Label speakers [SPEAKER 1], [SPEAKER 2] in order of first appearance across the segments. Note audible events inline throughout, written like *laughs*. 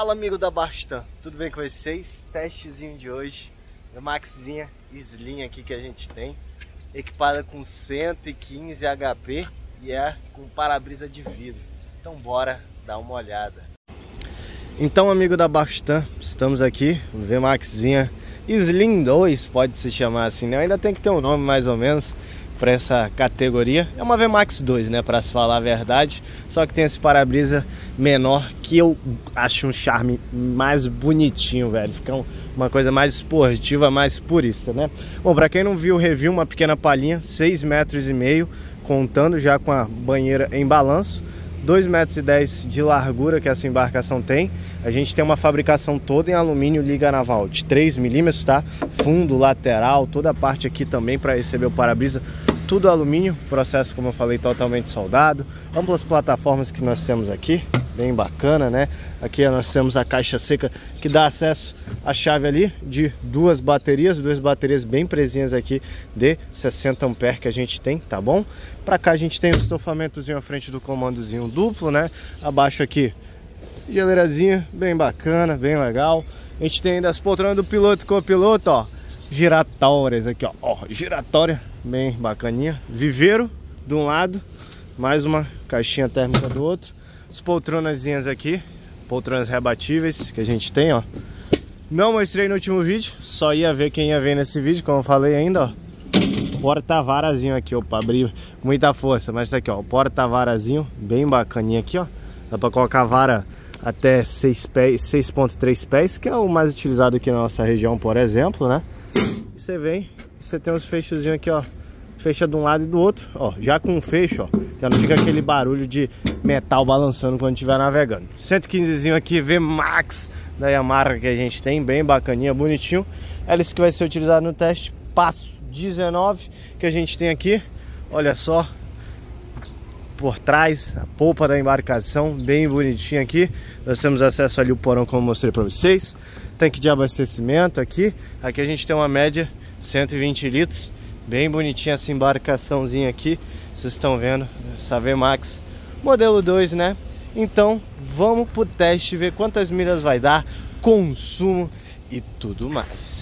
[SPEAKER 1] Fala amigo da Bastan, tudo bem com vocês? Testezinho de hoje, Maxzinha Slim aqui que a gente tem, equipada com 115 HP e é com para-brisa de vidro. Então bora dar uma olhada. Então amigo da Bastan, estamos aqui, VMAXzinha Slim 2, pode se chamar assim, né? Ainda tem que ter um nome mais ou menos, para essa categoria. É uma VMAX 2, né, para se falar a verdade, só que tem esse para-brisa menor que eu acho um charme mais bonitinho, velho. Fica uma coisa mais esportiva, mais purista, né? Bom, para quem não viu o review, uma pequena palhinha, 6 metros e meio, contando já com a banheira em balanço. 2,10 metros de largura que essa embarcação tem. A gente tem uma fabricação toda em alumínio liga naval de 3 milímetros, tá? Fundo, lateral, toda a parte aqui também para receber o para-brisa tudo alumínio, processo como eu falei totalmente soldado, amplas plataformas que nós temos aqui, bem bacana, né? Aqui nós temos a caixa seca que dá acesso à chave ali de duas baterias, duas baterias bem presinhas aqui de 60 ampere que a gente tem, tá bom? Para cá a gente tem o estofamentozinho à frente do comandozinho duplo, né? Abaixo aqui, geleirazinha bem bacana, bem legal. A gente tem ainda as poltronas do piloto com o piloto, ó, giratórias aqui, ó, ó giratória bem bacaninha. Viveiro de um lado, mais uma caixinha térmica do outro. As poltronazinhas aqui, poltronas rebatíveis que a gente tem, ó. Não mostrei no último vídeo, só ia ver quem ia ver nesse vídeo, como eu falei ainda, ó. Porta-varazinho aqui, ó, pra abrir muita força, mas tá aqui, ó, porta-varazinho, bem bacaninha aqui, ó. Dá pra colocar vara até 6 pés, 6.3 pés, que é o mais utilizado aqui na nossa região, por exemplo, né? E você vem você tem uns fechozinhos aqui, ó. Fecha de um lado e do outro, ó. Já com um fecho, ó. Já não fica aquele barulho de metal balançando quando estiver navegando. 115zinho aqui, V-Max da Yamaha que a gente tem, bem bacaninha, bonitinho. Hélice que vai ser utilizado no teste, passo 19 que a gente tem aqui. Olha só, por trás, a polpa da embarcação, bem bonitinha aqui. Nós temos acesso ali o porão como eu mostrei para vocês. Tanque de abastecimento aqui. Aqui a gente tem uma média 120 litros. Bem bonitinha essa embarcaçãozinha aqui. Vocês estão vendo, essa VMAX modelo 2, né? Então, vamos pro teste ver quantas milhas vai dar, consumo e tudo mais.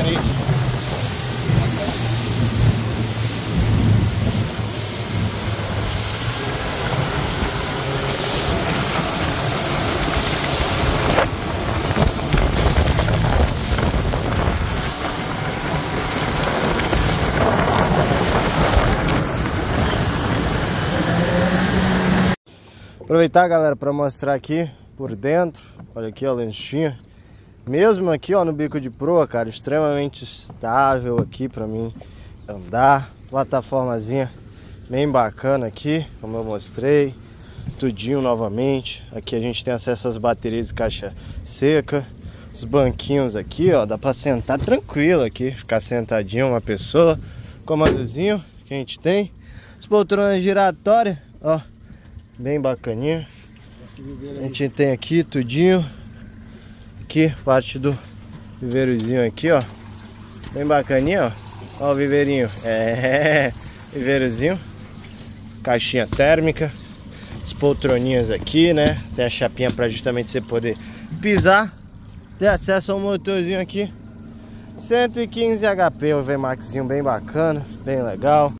[SPEAKER 1] 43. Aproveitar, galera, para mostrar aqui por dentro. Olha aqui a lanchinha. Mesmo aqui, ó, no bico de proa, cara, extremamente estável aqui para mim andar. Plataformazinha bem bacana aqui, como eu mostrei. Tudinho novamente. Aqui a gente tem acesso às baterias de caixa seca. Os banquinhos aqui, ó, dá para sentar tranquilo aqui, ficar sentadinho uma pessoa. Comandozinho que a gente tem. As poltronas giratórias, ó, bem bacaninha. A gente tem aqui tudinho aqui, parte do viveirozinho aqui, ó. Bem bacaninha, ó. Ó o viveirinho. É, *laughs* viveirozinho. Caixinha térmica. As poltroninhas aqui, né? Tem a chapinha para justamente você poder pisar. Ter acesso ao motorzinho aqui. 115 HP, o VMAXzinho bem bacana, bem legal.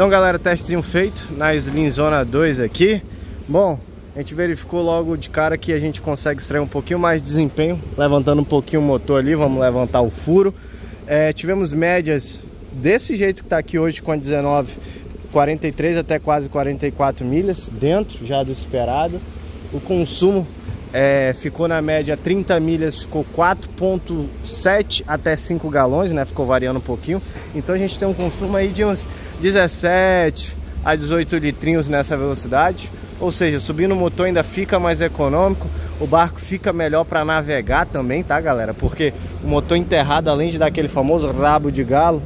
[SPEAKER 1] Então galera, testezinho feito na Slim Zona 2 aqui. Bom, a gente verificou logo de cara que a gente consegue extrair um pouquinho mais de desempenho, levantando um pouquinho o motor ali, vamos levantar o furo. É, tivemos médias desse jeito que está aqui hoje com a 19, 43 até quase 44 milhas dentro já do esperado. O consumo é, ficou na média 30 milhas, ficou 4.7 até 5 galões, né? Ficou variando um pouquinho. Então a gente tem um consumo aí de uns 17 a 18 litrinhos nessa velocidade. Ou seja, subindo o motor ainda fica mais econômico, o barco fica melhor para navegar também, tá galera? Porque o motor enterrado, além de dar aquele famoso rabo de galo,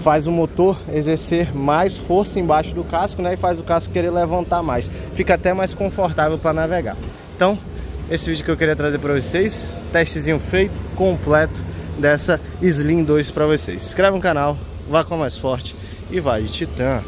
[SPEAKER 1] faz o motor exercer mais força embaixo do casco, né? E faz o casco querer levantar mais. Fica até mais confortável para navegar. Então, esse vídeo que eu queria trazer para vocês, testezinho feito, completo dessa Slim 2 para vocês. Se inscreve no canal, vá com mais forte e vai de Titã.